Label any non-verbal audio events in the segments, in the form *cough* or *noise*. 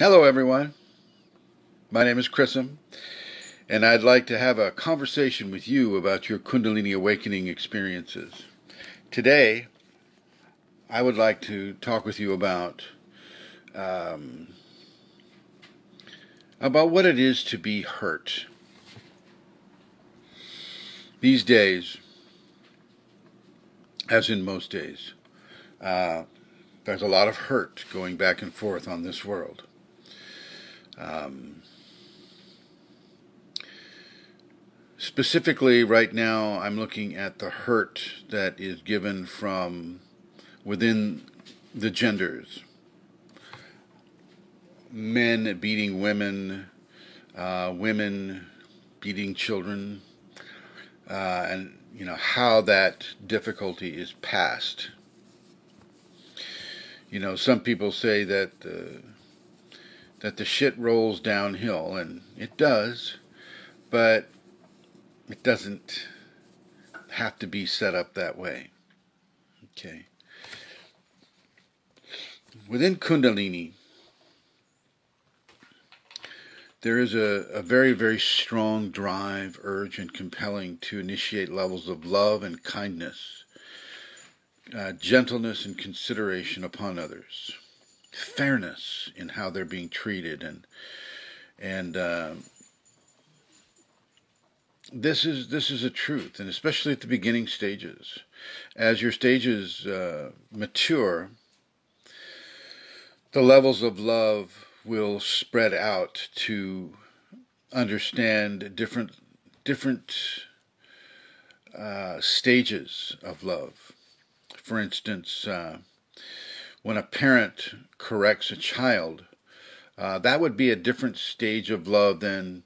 Hello, everyone. My name is Chrism, and I'd like to have a conversation with you about your Kundalini awakening experiences. Today, I would like to talk with you about um, about what it is to be hurt. These days, as in most days, uh, there's a lot of hurt going back and forth on this world. Um, specifically, right now, I'm looking at the hurt that is given from within the genders. Men beating women, uh, women beating children, uh, and you know how that difficulty is passed. You know, some people say that uh, that the shit rolls downhill, and it does, but it doesn't have to be set up that way. Okay. Within Kundalini, there is a, a very, very strong drive, urge, and compelling to initiate levels of love and kindness, uh, gentleness and consideration upon others fairness in how they're being treated. And and uh, this is this is a truth. And especially at the beginning stages as your stages uh, mature the levels of love will spread out to understand different different uh, stages of love. For instance uh, when a parent corrects a child, uh, that would be a different stage of love than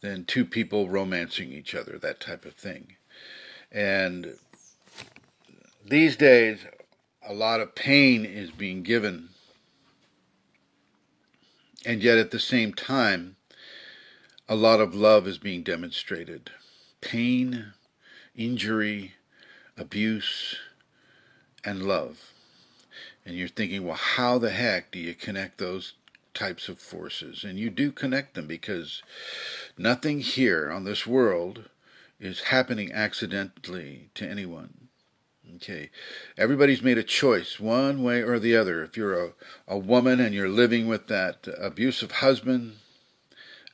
than two people romancing each other, that type of thing. And these days, a lot of pain is being given, and yet at the same time, a lot of love is being demonstrated. Pain, injury, abuse, and love. And you're thinking, well, how the heck do you connect those types of forces? And you do connect them because nothing here on this world is happening accidentally to anyone. Okay. Everybody's made a choice one way or the other. If you're a, a woman and you're living with that abusive husband,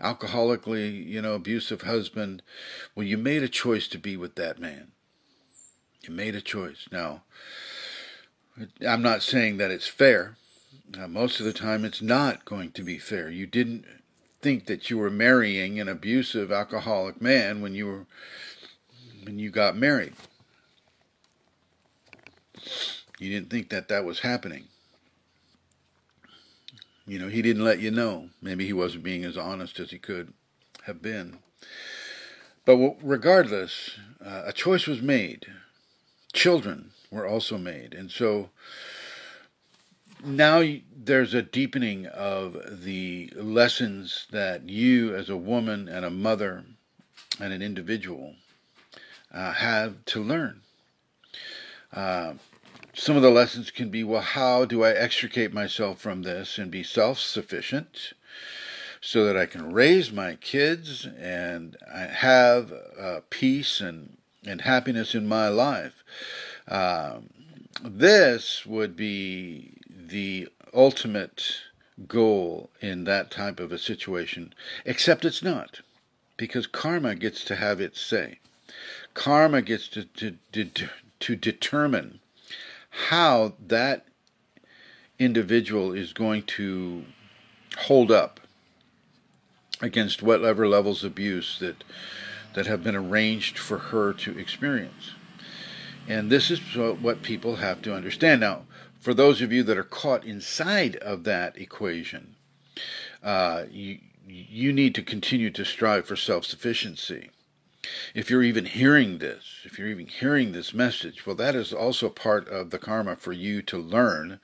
alcoholically, you know, abusive husband, well, you made a choice to be with that man. You made a choice. Now, I'm not saying that it's fair. Most of the time, it's not going to be fair. You didn't think that you were marrying an abusive alcoholic man when you were when you got married. You didn't think that that was happening. You know, he didn't let you know. Maybe he wasn't being as honest as he could have been. But regardless, uh, a choice was made. Children were also made. And so now there's a deepening of the lessons that you, as a woman and a mother and an individual, uh, have to learn. Uh, some of the lessons can be well, how do I extricate myself from this and be self sufficient so that I can raise my kids and have uh, peace and, and happiness in my life? Um, this would be the ultimate goal in that type of a situation, except it's not, because karma gets to have its say. Karma gets to, to, to, to determine how that individual is going to hold up against whatever levels of abuse that that have been arranged for her to experience. And this is what people have to understand. Now, for those of you that are caught inside of that equation, uh, you, you need to continue to strive for self sufficiency. If you're even hearing this, if you're even hearing this message, well, that is also part of the karma for you to learn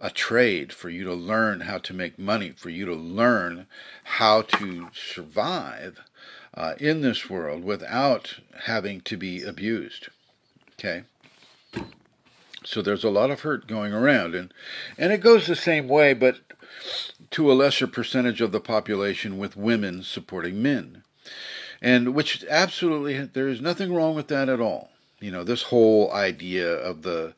a trade, for you to learn how to make money, for you to learn how to survive uh, in this world without having to be abused. Okay? So there's a lot of hurt going around and and it goes the same way but to a lesser percentage of the population with women supporting men. And which absolutely, there is nothing wrong with that at all. You know, this whole idea of the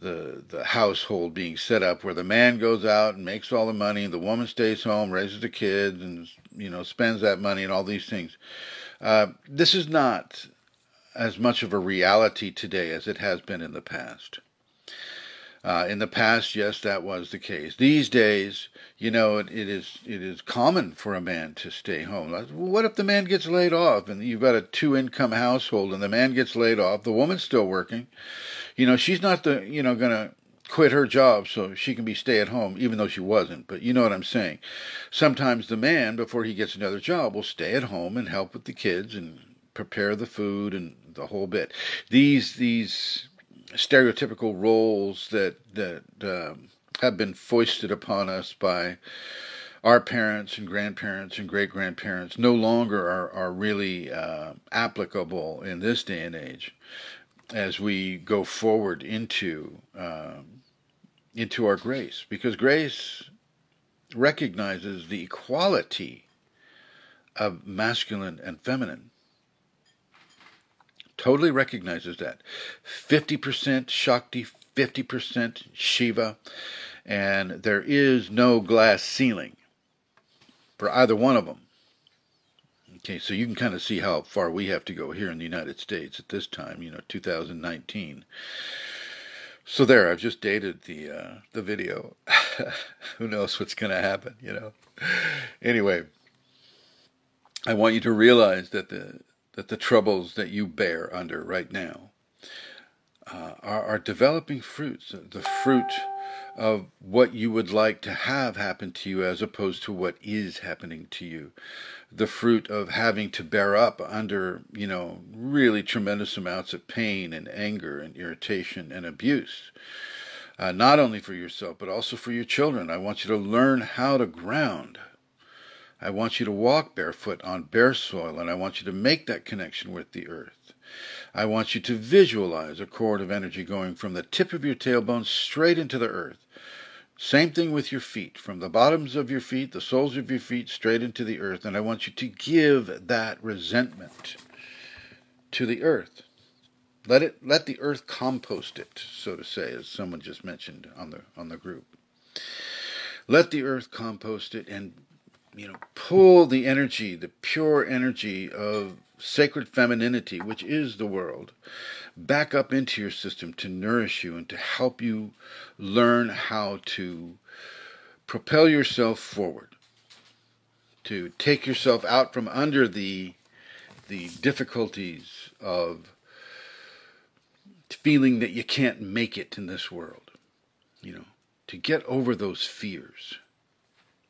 the the household being set up where the man goes out and makes all the money, the woman stays home, raises the kids, and you know spends that money and all these things. Uh, this is not as much of a reality today as it has been in the past. Uh, in the past, yes, that was the case. These days, you know, it, it is it is common for a man to stay home. What if the man gets laid off and you've got a two-income household and the man gets laid off, the woman's still working? You know, she's not the you know going to quit her job so she can be stay at home, even though she wasn't. But you know what I'm saying. Sometimes the man, before he gets another job, will stay at home and help with the kids and prepare the food and the whole bit. These these stereotypical roles that that um, have been foisted upon us by our parents and grandparents and great grandparents no longer are, are really uh, applicable in this day and age as we go forward into um, into our grace because grace recognizes the equality of masculine and feminine totally recognizes that. 50% Shakti, 50% Shiva, and there is no glass ceiling for either one of them. Okay, so you can kind of see how far we have to go here in the United States at this time, you know, 2019. So there, I've just dated the uh, the video. *laughs* Who knows what's going to happen, you know? Anyway, I want you to realize that the that the troubles that you bear under right now uh, are, are developing fruits, the fruit of what you would like to have happen to you as opposed to what is happening to you. The fruit of having to bear up under, you know, really tremendous amounts of pain and anger and irritation and abuse. Uh, not only for yourself, but also for your children. I want you to learn how to ground I want you to walk barefoot on bare soil, and I want you to make that connection with the earth. I want you to visualize a cord of energy going from the tip of your tailbone straight into the earth. Same thing with your feet, from the bottoms of your feet, the soles of your feet, straight into the earth. And I want you to give that resentment to the earth. Let it let the earth compost it, so to say, as someone just mentioned on the on the group. Let the earth compost it and you know, pull the energy, the pure energy of sacred femininity, which is the world, back up into your system to nourish you and to help you learn how to propel yourself forward, to take yourself out from under the the difficulties of feeling that you can't make it in this world, you know, to get over those fears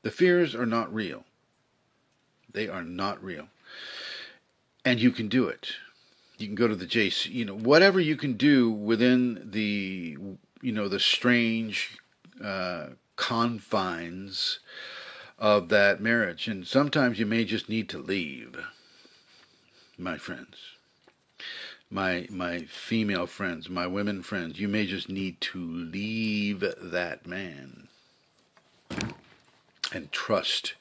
the fears are not real. They are not real. And you can do it. You can go to the JC, you know, whatever you can do within the, you know, the strange uh, confines of that marriage. And sometimes you may just need to leave, my friends. My my female friends, my women friends, you may just need to leave that man and trust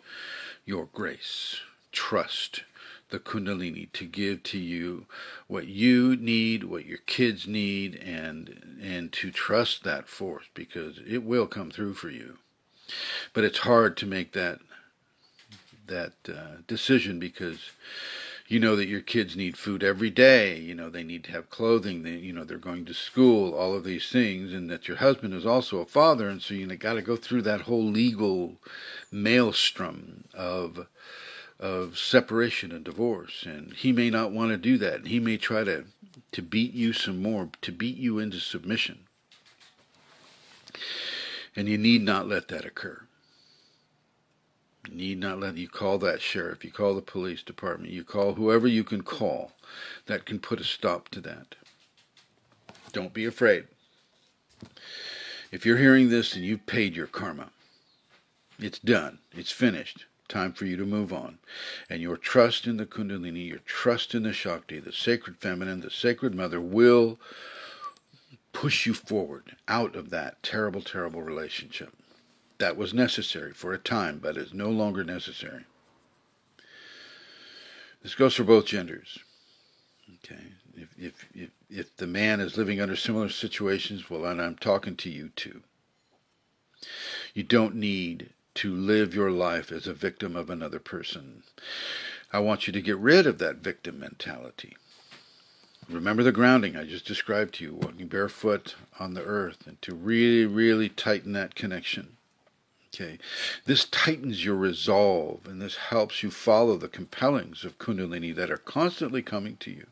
your grace. Trust the Kundalini to give to you what you need, what your kids need, and and to trust that force because it will come through for you. But it's hard to make that that uh, decision because you know that your kids need food every day you know they need to have clothing they you know they're going to school all of these things and that your husband is also a father and so you got to go through that whole legal maelstrom of of separation and divorce and he may not want to do that and he may try to to beat you some more to beat you into submission. And you need not let that occur need not let you call that sheriff, you call the police department, you call whoever you can call that can put a stop to that. Don't be afraid. If you're hearing this and you've paid your karma, it's done, it's finished. Time for you to move on. And your trust in the Kundalini, your trust in the Shakti, the sacred feminine, the sacred mother will push you forward out of that terrible, terrible relationship. That was necessary for a time, but is no longer necessary. This goes for both genders. Okay. If, if, if, if the man is living under similar situations, well, and I'm talking to you too. You don't need to live your life as a victim of another person. I want you to get rid of that victim mentality. Remember the grounding I just described to you, walking barefoot on the earth, and to really, really tighten that connection. Okay, this tightens your resolve and this helps you follow the compellings of Kundalini that are constantly coming to you.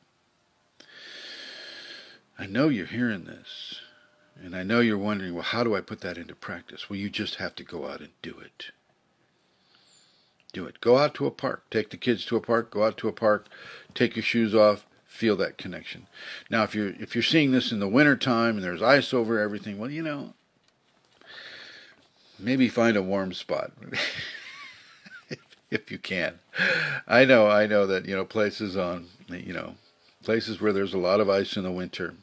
I know you're hearing this, and I know you're wondering, well, how do I put that into practice? Well, you just have to go out and do it. Do it. Go out to a park. Take the kids to a park. Go out to a park. Take your shoes off. Feel that connection. Now, if you're if you're seeing this in the wintertime and there's ice over everything, well, you know, maybe find a warm spot *laughs* if you can. I know, I know that you know places on you know places where there's a lot of ice in the winter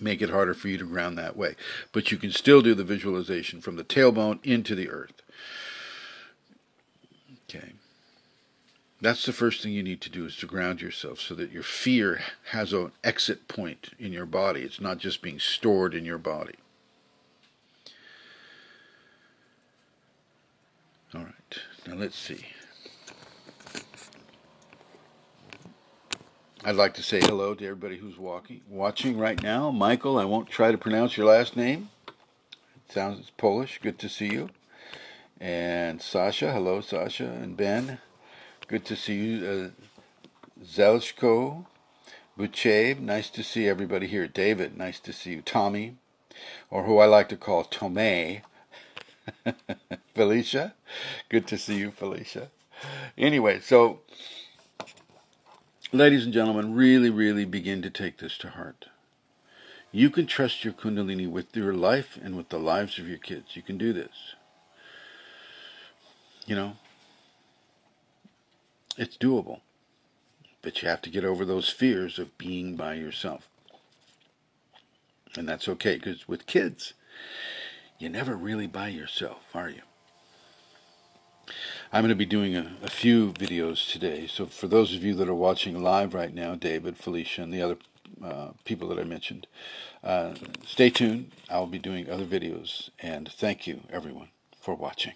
make it harder for you to ground that way, but you can still do the visualization from the tailbone into the earth. Okay. That's the first thing you need to do is to ground yourself so that your fear has an exit point in your body. It's not just being stored in your body. All right, now let's see. I'd like to say hello to everybody who's walking, watching right now. Michael, I won't try to pronounce your last name. It sounds it's Polish. Good to see you. And Sasha, hello, Sasha and Ben. Good to see you. Uh, Zelchko, Buchev, nice to see everybody here. David, nice to see you. Tommy, or who I like to call Tomei. Felicia, good to see you, Felicia. Anyway, so, ladies and gentlemen, really, really begin to take this to heart. You can trust your Kundalini with your life and with the lives of your kids. You can do this. You know, it's doable. But you have to get over those fears of being by yourself. And that's okay, because with kids, you're never really by yourself, are you? I'm going to be doing a, a, few videos today. So for those of you that are watching live right now, David, Felicia, and the other uh, people that I mentioned, uh, stay tuned. I'll be doing other videos. And thank you, everyone, for watching.